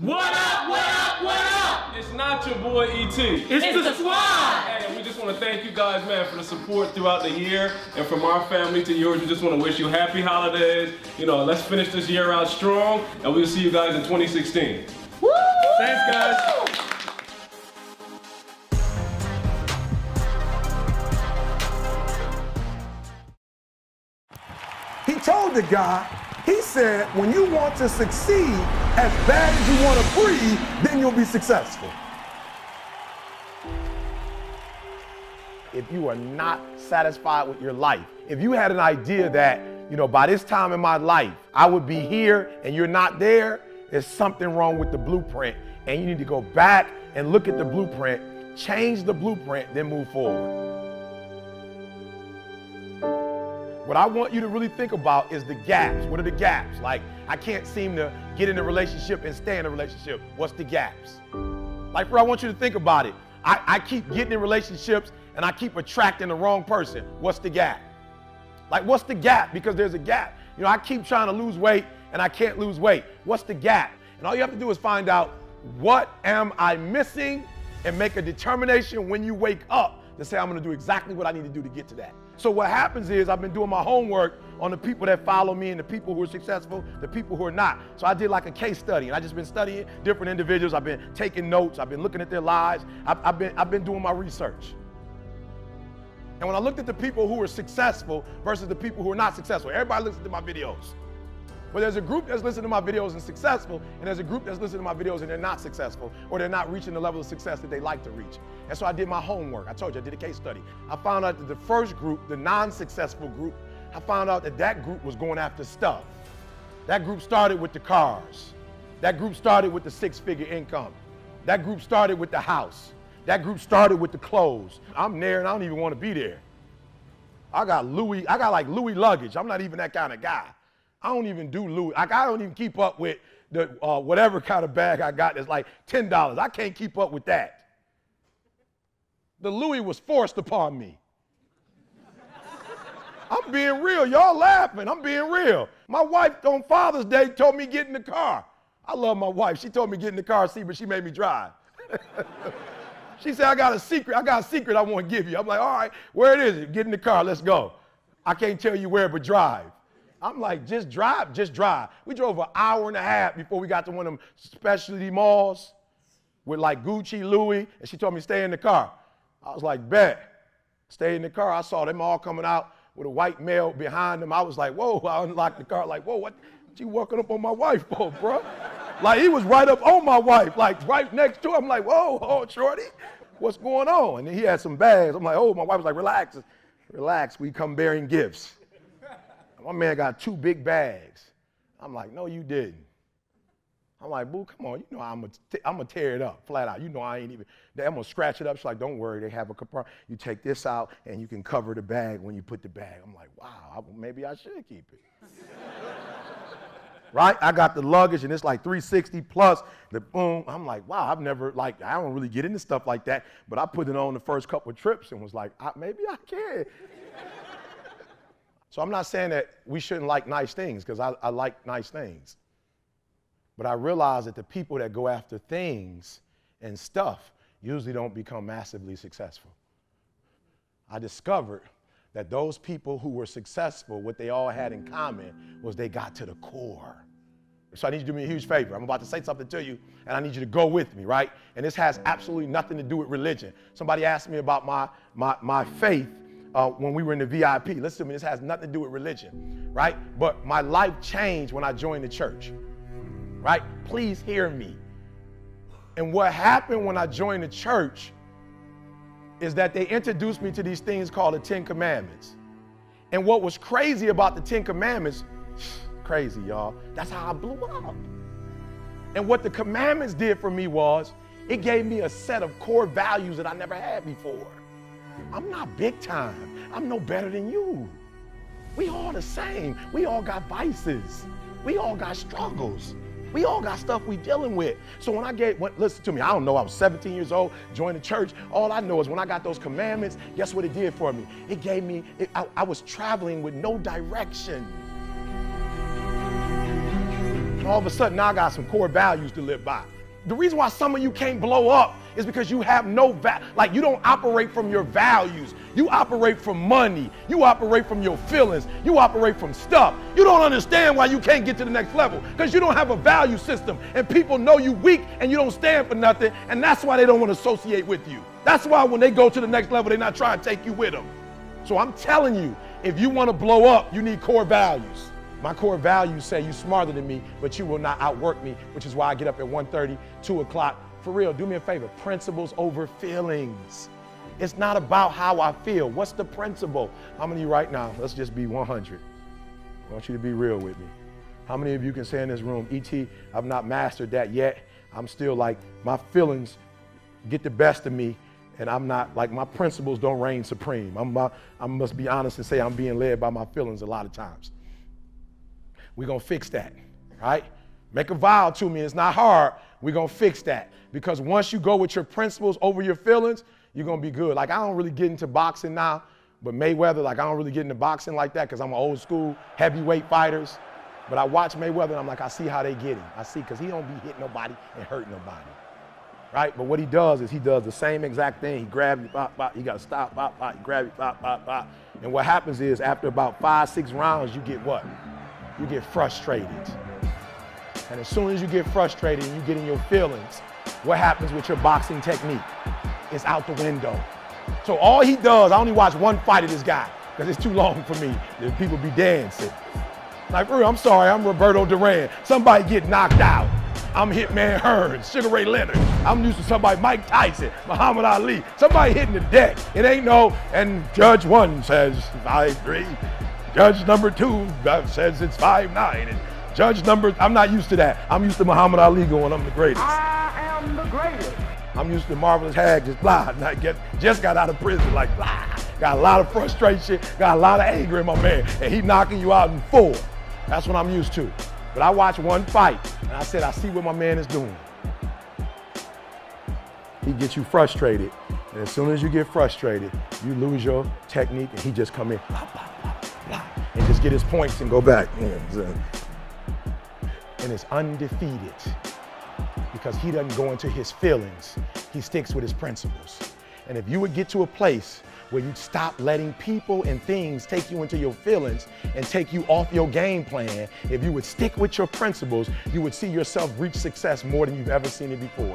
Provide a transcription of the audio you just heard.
What up, what up, what up? It's not your boy ET. It's, it's the squad. And we just want to thank you guys, man, for the support throughout the year. And from our family to yours, we just want to wish you happy holidays. You know, let's finish this year out strong, and we'll see you guys in 2016. Woo! Thanks, guys. He told the guy, he said, when you want to succeed as bad as you want to breathe, then you'll be successful. If you are not satisfied with your life, if you had an idea that, you know, by this time in my life, I would be here and you're not there, there's something wrong with the blueprint. And you need to go back and look at the blueprint, change the blueprint, then move forward. What I want you to really think about is the gaps. What are the gaps? Like, I can't seem to get in a relationship and stay in a relationship. What's the gaps? Like, bro, I want you to think about it. I, I keep getting in relationships and I keep attracting the wrong person. What's the gap? Like, what's the gap? Because there's a gap. You know, I keep trying to lose weight and I can't lose weight. What's the gap? And all you have to do is find out what am I missing and make a determination when you wake up to say, I'm gonna do exactly what I need to do to get to that. So what happens is I've been doing my homework on the people that follow me and the people who are successful, the people who are not. So I did like a case study and I just been studying different individuals. I've been taking notes. I've been looking at their lives. I've, I've, been, I've been doing my research. And when I looked at the people who were successful versus the people who are not successful, everybody listens to my videos. But there's a group that's listening to my videos and successful, and there's a group that's listening to my videos and they're not successful, or they're not reaching the level of success that they like to reach. And so I did my homework. I told you I did a case study. I found out that the first group, the non-successful group, I found out that that group was going after stuff. That group started with the cars. That group started with the six-figure income. That group started with the house. That group started with the clothes. I'm there and I don't even want to be there. I got Louis, I got like Louis luggage. I'm not even that kind of guy. I don't even do Louis. Like, I don't even keep up with the uh, whatever kind of bag I got that's like $10. I can't keep up with that. The Louis was forced upon me. I'm being real. Y'all laughing. I'm being real. My wife on Father's Day told me get in the car. I love my wife. She told me get in the car, see, but she made me drive. she said, I got a secret. I got a secret I want to give you. I'm like, all right, where it is? Get in the car. Let's go. I can't tell you where, but drive. I'm like, just drive, just drive. We drove an hour and a half before we got to one of them specialty malls with like Gucci, Louis, and she told me stay in the car. I was like, bet. Stay in the car. I saw them all coming out with a white male behind them. I was like, whoa, I unlocked the car, like, whoa, what, what you walking up on my wife for, bro? like he was right up on my wife, like right next to her. I'm like, whoa, oh, shorty, what's going on? And he had some bags. I'm like, oh, my wife was like, relax, relax, we come bearing gifts. My man got two big bags. I'm like, no, you didn't. I'm like, boo, come on. You know I'm I'm gonna tear it up flat out. You know I ain't even. I'm gonna scratch it up. She's like, don't worry. They have a compartment. You take this out and you can cover the bag when you put the bag. I'm like, wow. maybe I should keep it. right? I got the luggage and it's like 360 plus the boom. I'm like, wow. I've never like I don't really get into stuff like that, but I put it on the first couple of trips and was like, maybe I can. So I'm not saying that we shouldn't like nice things because I, I like nice things. But I realize that the people that go after things and stuff usually don't become massively successful. I discovered that those people who were successful, what they all had in common was they got to the core. So I need you to do me a huge favor. I'm about to say something to you, and I need you to go with me, right? And this has absolutely nothing to do with religion. Somebody asked me about my, my, my faith uh, when we were in the VIP. Listen to me, this has nothing to do with religion, right? But my life changed when I joined the church, right? Please hear me. And what happened when I joined the church is that they introduced me to these things called the Ten Commandments. And what was crazy about the Ten Commandments, crazy, y'all, that's how I blew up. And what the commandments did for me was it gave me a set of core values that I never had before. I'm not big time. I'm no better than you. We all the same. We all got vices. We all got struggles. We all got stuff we dealing with. So when I get, when, listen to me, I don't know, I was 17 years old, joined the church. All I know is when I got those commandments, guess what it did for me? It gave me, it, I, I was traveling with no direction. And all of a sudden now I got some core values to live by. The reason why some of you can't blow up is because you have no va- like you don't operate from your values. You operate from money. You operate from your feelings. You operate from stuff. You don't understand why you can't get to the next level because you don't have a value system and people know you weak and you don't stand for nothing and that's why they don't want to associate with you. That's why when they go to the next level they're not trying to take you with them. So I'm telling you, if you want to blow up, you need core values. My core values say you're smarter than me, but you will not outwork me, which is why I get up at 1.30, 2 o'clock. For real, do me a favor, principles over feelings. It's not about how I feel. What's the principle? How many you right now? Let's just be 100. I want you to be real with me. How many of you can say in this room, ET, I've not mastered that yet. I'm still like, my feelings get the best of me, and I'm not like my principles don't reign supreme. I'm, uh, I must be honest and say I'm being led by my feelings a lot of times. We're going to fix that, right? Make a vow to me. It's not hard. We're going to fix that. Because once you go with your principles over your feelings, you're going to be good. Like, I don't really get into boxing now, but Mayweather, like, I don't really get into boxing like that because I'm an old school heavyweight fighters. But I watch Mayweather and I'm like, I see how they get him. I see because he don't be hitting nobody and hurting nobody. Right? But what he does is he does the same exact thing. He grabs you, pop, pop. You got to stop, pop, pop. Grab you, pop, pop, pop. And what happens is after about five, six rounds, you get what? You get frustrated. And as soon as you get frustrated and you get in your feelings, what happens with your boxing technique? It's out the window. So all he does, I only watch one fight of this guy because it's too long for me. The people be dancing. Like, I'm sorry, I'm Roberto Duran. Somebody get knocked out. I'm Hitman Hearns, Sugar Ray Leonard. I'm used to somebody, Mike Tyson, Muhammad Ali. Somebody hitting the deck. It ain't no, and Judge One says, I agree. Judge number two uh, says it's five nine, and judge number I'm not used to that. I'm used to Muhammad Ali going, I'm the greatest. I am the greatest. I'm used to Marvelous Hag just blah, not get just got out of prison like blah. Got a lot of frustration, got a lot of anger in my man, and he knocking you out in four. That's what I'm used to. But I watched one fight, and I said, I see what my man is doing. He gets you frustrated, and as soon as you get frustrated, you lose your technique, and he just come in and get his points and go back. And it's undefeated because he doesn't go into his feelings. He sticks with his principles. And if you would get to a place where you stop letting people and things take you into your feelings and take you off your game plan, if you would stick with your principles, you would see yourself reach success more than you've ever seen it before.